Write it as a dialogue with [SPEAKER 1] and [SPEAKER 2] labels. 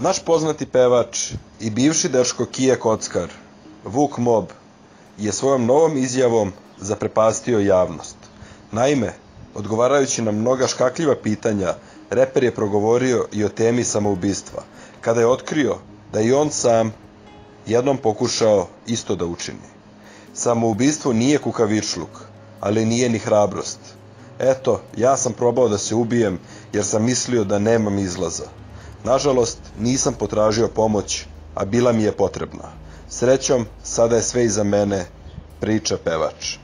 [SPEAKER 1] Naš poznati pevač i bivši dečko Kija Kockar, Vuk Mob, je svojom novom izjavom zaprepastio javnost. Naime, odgovarajući na mnoga škakljiva pitanja, reper je progovorio i o temi samoubistva, kada je otkrio da i on sam jednom pokušao isto da učini. Samoubistvo nije kukavičluk, ali nije ni hrabrost. Eto, ja sam probao da se ubijem jer sam mislio da nemam izlaza. Nažalost, nisam potražio pomoć, a bila mi je potrebna. Srećom, sada je sve iza mene, priča pevač.